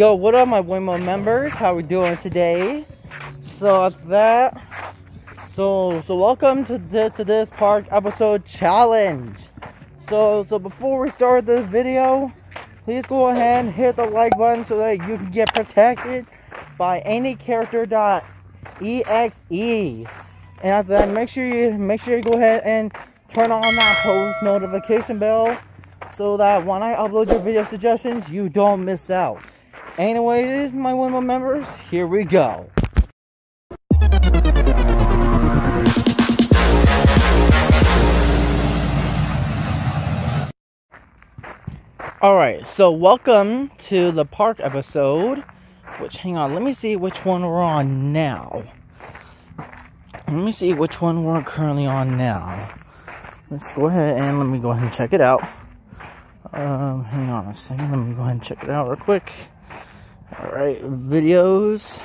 Yo, what up, my Waymo members? How we doing today? So at that, so so welcome to the, to this park episode challenge. So so before we start this video, please go ahead and hit the like button so that you can get protected by any character dot exe. And after that, make sure you make sure you go ahead and turn on that post notification bell so that when I upload your video suggestions, you don't miss out. Anyways, my women members, here we go. Alright, so welcome to the park episode. Which, hang on, let me see which one we're on now. Let me see which one we're currently on now. Let's go ahead and let me go ahead and check it out. Um, hang on a second, let me go ahead and check it out real quick. Alright, videos.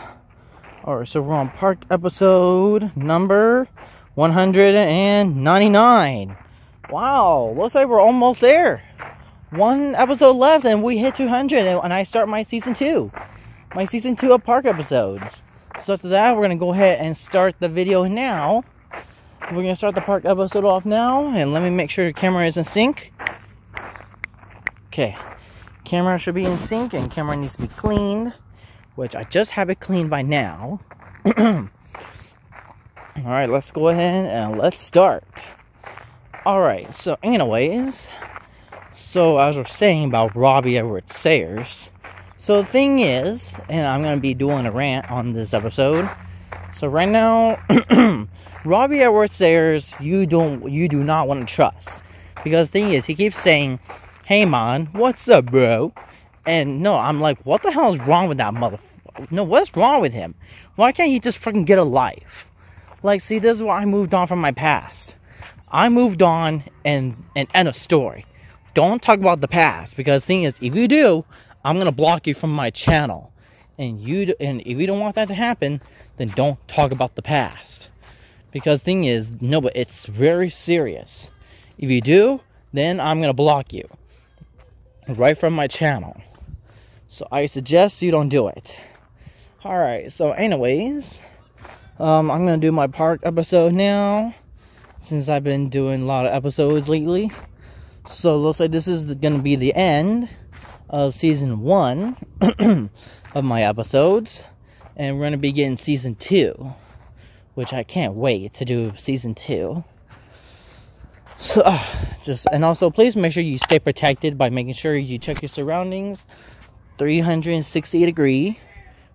Alright, so we're on park episode number 199. Wow, looks like we're almost there. One episode left and we hit 200 and I start my season 2. My season 2 of park episodes. So after that, we're to go ahead and start the video now. We're to start the park episode off now and let me make sure the camera is in sync. Okay, camera should be in sync and camera needs to be cleaned, which I just have it cleaned by now. All right, let's go ahead and let's start. All right, so anyways, so as we're saying about Robbie Edward Sayers, so the thing is, and I'm gonna be doing a rant on this episode. So right now, Robbie Edward Sayers, you don't, you do not want to trust because the thing is, he keeps saying hey man, what's up, bro? And no, I'm like, what the hell is wrong with that motherfucker? No, what's wrong with him? Why can't he just freaking get a life? Like, see, this is why I moved on from my past. I moved on and and end of story. Don't talk about the past because thing is, if you do, I'm gonna block you from my channel. And you and if you don't want that to happen, then don't talk about the past. Because thing is, no, but it's very serious. If you do, then I'm gonna block you right from my channel. So I suggest you don't do it. Alright, so anyways, um, I'm gonna do my park episode now. Since I've been doing a lot of episodes lately. So looks like this is gonna be the end of season one of my episodes. And we're gonna begin season two. Which I can't wait to do season two. So, uh, just and also please make sure you stay protected by making sure you check your surroundings. 360 degree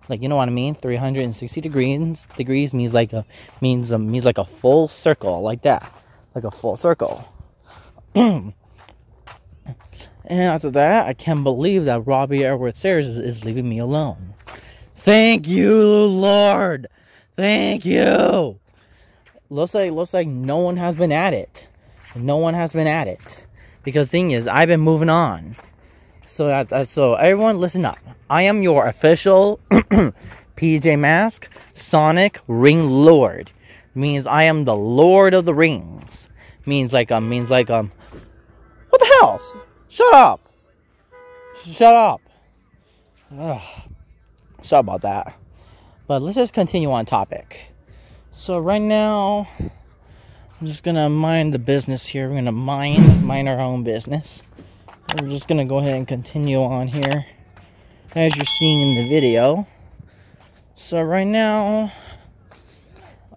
like you know what i mean? 360 degrees degrees means like a means a means like a full circle like that. Like a full circle. And after that i can't believe that robbie edward sayers is, is leaving me alone. Thank you lord. Thank you. Looks like looks like no one has been at it no one has been at it. Because thing is i've been moving on. So that, that so everyone listen up. I am your official pj mask sonic ring lord. Means i am the lord of the rings. Means like um means like um what the hell? Shut up. Shut up. Ugh. sorry about that. But let's just continue on topic. So right now I'm just gonna mind the business here. We're gonna mind mind our own business. We're just gonna go ahead and continue on here, as you're seeing in the video. So right now,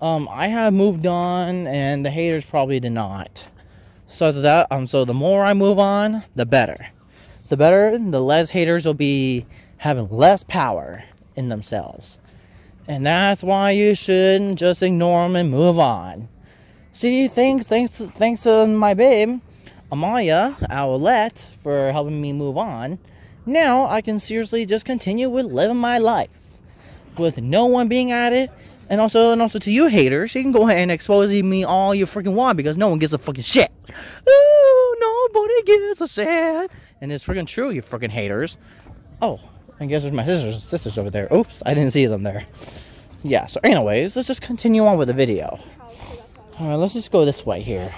um, I have moved on, and the haters probably did not. So that um, so the more I move on, the better. The better, the less haters will be having less power in themselves, and that's why you shouldn't just ignore them and move on. See, thanks, thanks, thanks to my babe, Amaya Owlette, for helping me move on. Now I can seriously just continue with living my life with no one being at it. And also, and also to you haters, you can go ahead and expose me all you freaking want because no one gives a fucking shit. Ooh, nobody gives a shit. And it's freaking true, you freaking haters. Oh, I guess there's my sisters, sisters over there. Oops, I didn't see them there. Yeah, so anyways, let's just continue on with the video. Alright, let's just go this way here.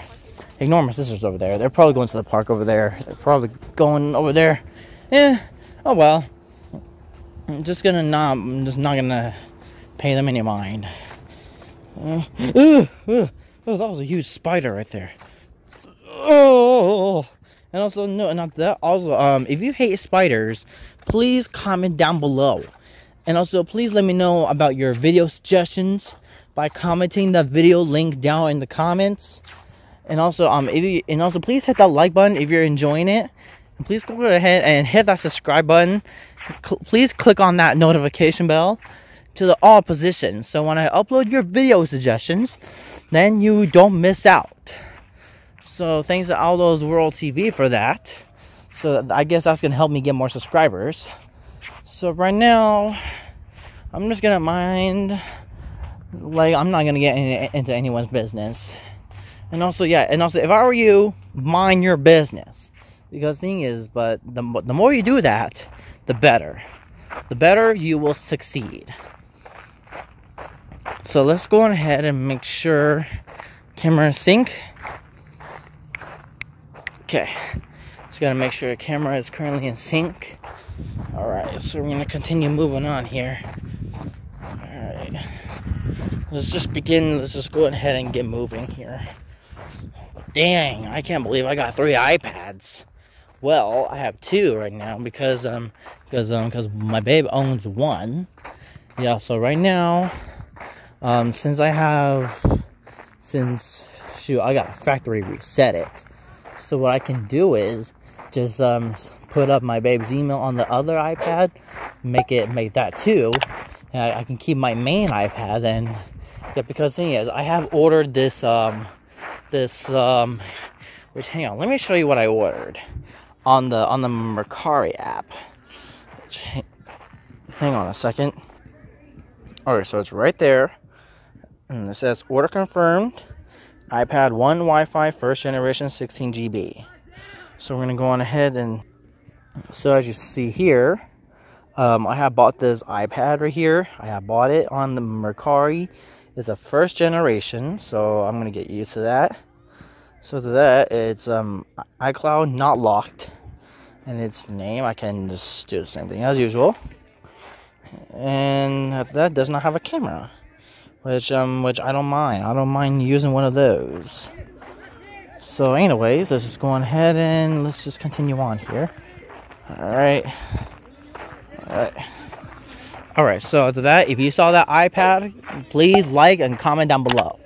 Ignore my sisters over there. They're probably going to the park over there. They're probably going over there. Yeah. Oh well. I'm just gonna not. I'm just not gonna pay them any mind. Uh, oh, that was a huge spider right there. Oh, and also no, not that. Also, um, if you hate spiders, please comment down below, and also please let me know about your video suggestions by commenting the video link down in the comments. And also, um, if you, and also please hit that like button if you're enjoying it. And please go ahead and hit that subscribe button. Please click on that notification bell to the all position. So when I upload your video suggestions, then you don't miss out. So thanks to Aldo's World TV for that. So I guess that's gonna help me get more subscribers. So right now, I'm just gonna mind, like I'm not gonna get in, into anyone's business. And also, yeah, and also if I were you, mind your business. Because thing is, but the, the more you do that, the better. The better you will succeed. So let's go ahead and make sure camera sync. Okay, just gotta make sure the camera is currently in sync. All right, so we're gonna continue moving on here. Let's just begin. Let's just go ahead and get moving here. Dang, I can't believe I got three iPads. Well, I have two right now because um because um because my babe owns one. Yeah, so right now, um since I have since shoot I got a factory reset it. So what I can do is just um, put up my babe's email on the other iPad, make it make that too, and I, I can keep my main iPad. And yeah, because thing is, I have ordered this um, this um, which hang on, let me show you what I ordered on the on the Mercari app. Which, hang on a second. Alright, so it's right there. And it says order confirmed iPad 1 Wi-Fi first generation 16 GB. So we're gonna go on ahead and so as you see here, um, I have bought this iPad right here. I have bought it on the Mercari. It's a first generation, so I'm gonna get used to that. So to that, it's um, iCloud not locked, and its name I can just do the same thing as usual. And that, does not have a camera which um which I don't mind. I don't mind using one of those. So anyways, let's just go on ahead and let's just continue on here. Alright. Alright. Alright, so to that, if you saw that iPad, please like and comment down below.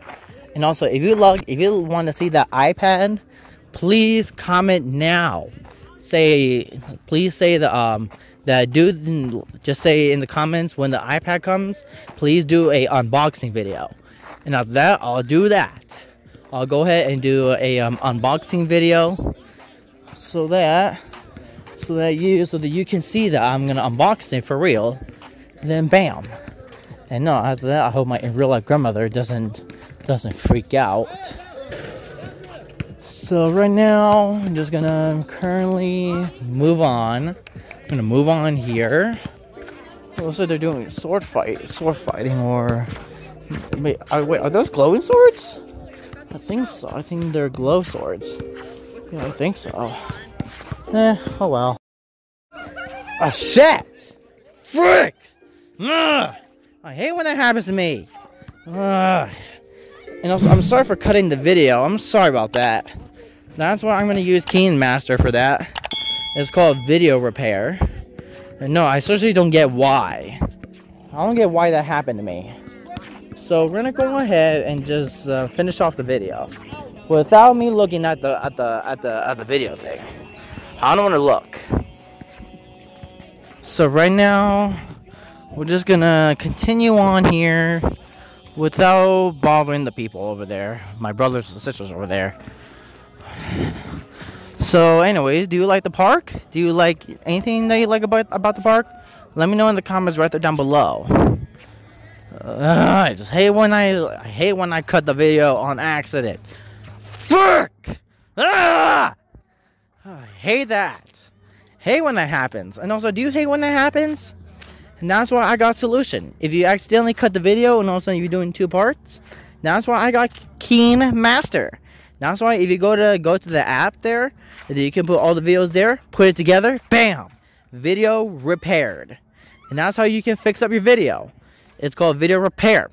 And also if you love if you want to see that iPad, please comment now. Say please say the um that do just say in the comments when the iPad comes, please do a unboxing video. And after that, I'll do that. I'll go ahead and do a um, unboxing video so that so that you so that you can see that I'm gonna unbox it for real. Then bam. And no, after that, I hope my real life grandmother doesn't doesn't freak out. So right now, I'm just gonna currently move on I'm gonna move on here. Looks like they're doing sword fight, sword fighting, or wait, are, wait, are those glowing swords? I think so. I think they're glow swords. Yeah, I think so. Eh, oh well. Ah, shit! Frick! Ugh! I hate when that happens to me. Ugh. And also, I'm sorry for cutting the video. I'm sorry about that. That's why I'm going to use KineMaster for that. It's called video repair. And no, I seriously don't get why. I don't get why that happened to me. So we're gonna go ahead and just uh, finish off the video without me looking at the at the at the at the video thing. I don't want to look. So right now, we're just gonna continue on here without bothering the people over there, my brothers and sisters over there. So, anyways, do you like the park? Do you like anything that you like about about the park? Let me know in the comments right there down below. Uh, I just hate when I, I hate when I cut the video on accident. Fuck! Ah! I hate that. Hate when that happens. And also, do you hate when that happens? And that's why I got solution. If you accidentally cut the video and all of a sudden you're doing two parts, that's why I got Keen Master. That's why if you go to go to the app there, you can put all the videos there, put it together, bam, video repaired. And that's how you can fix up your video. It's called video repair.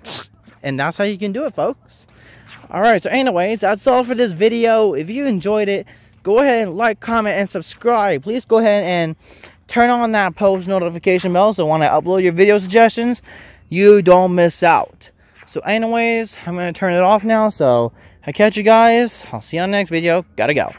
And that's how you can do it, folks. Alright, so anyways, that's all for this video. If you enjoyed it, go ahead and like, comment, and subscribe. Please go ahead and turn on that post notification bell so when I upload your video suggestions, you don't miss out. So anyways, I'm going to turn it off now. So I catch you guys. I'll see you on the next video. Gotta go.